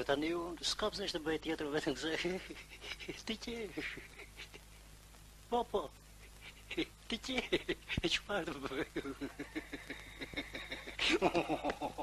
Dhe tani unë, s'ka pëse është të bëjë tjetër, vetëm gëzë. Ti që... Po, po... Ti që... E që parë bëjë...